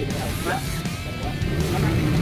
ini apa?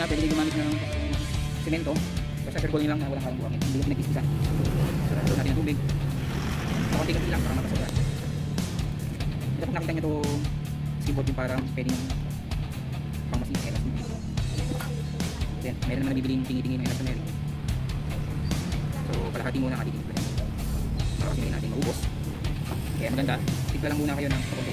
Kanina, pwede gumamit ng semento. Basta circle lang na walang buhangin. Hindi ko pinag-isa. So, natin ang tubig. Pakunti-kunti lang para makasobra. Ito kung nakita nyo ito, seaboard yung parang pwedeng pang masin. Kaya Then, meron naman nabibiling tingi-tingi ng elastomeri. So, kalahati muna ang ating implement. Para kasi hindi natin maubos. Kaya maganda, tigla lang muna kayo ng pakunti.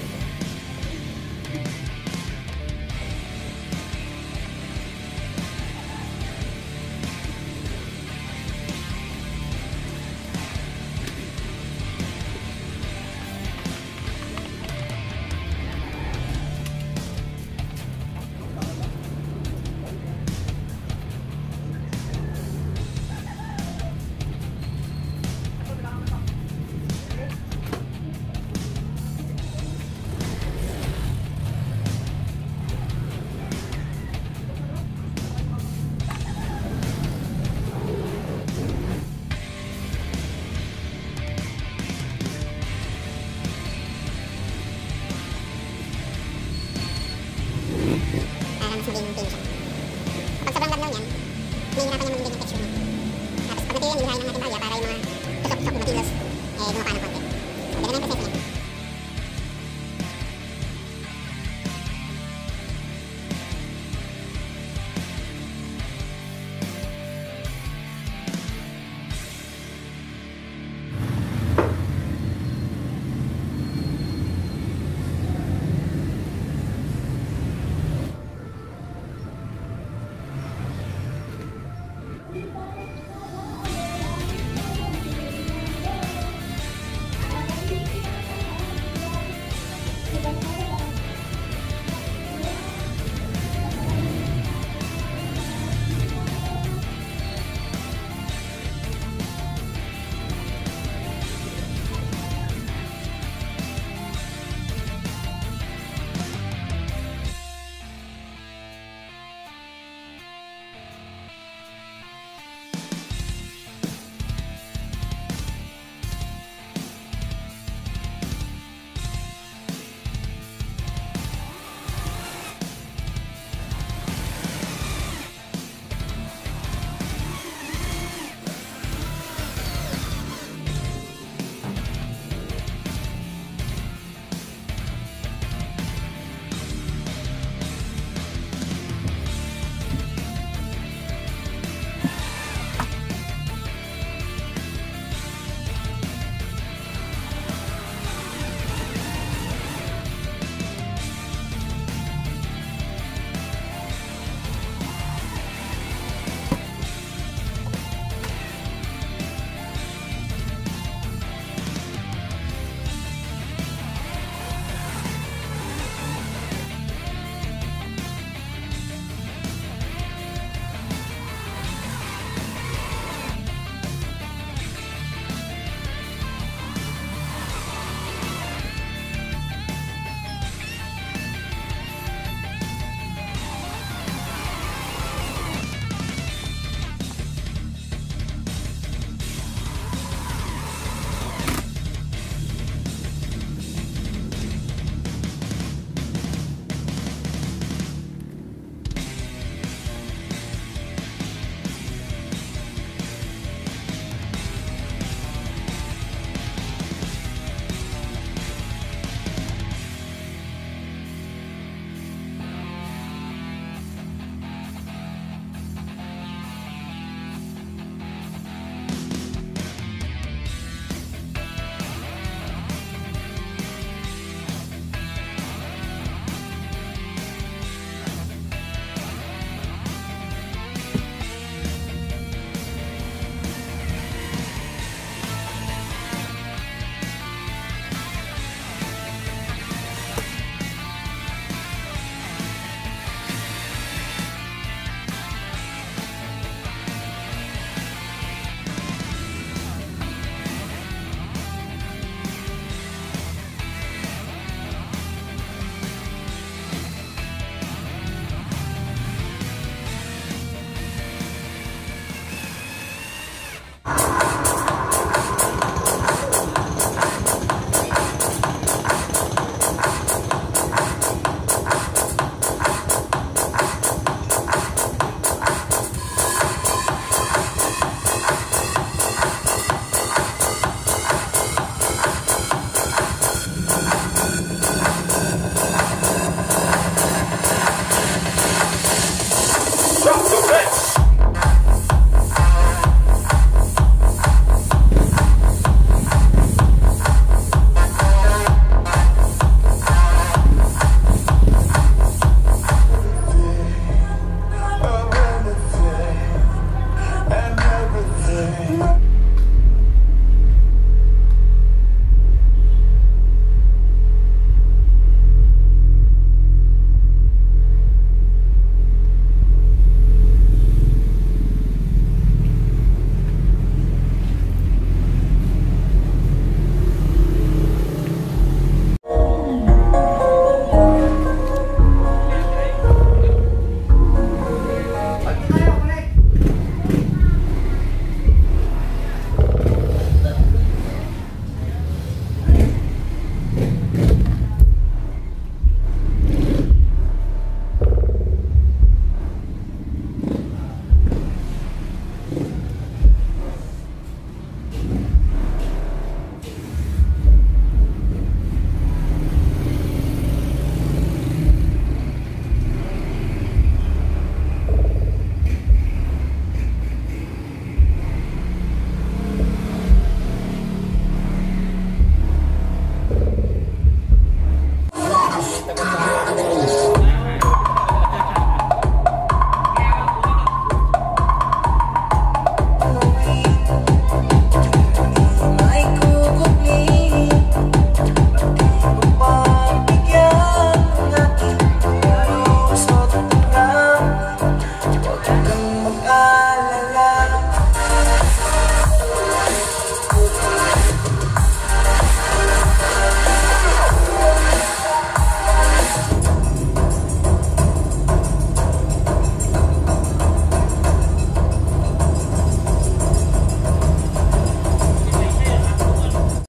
新潟山の人間たちは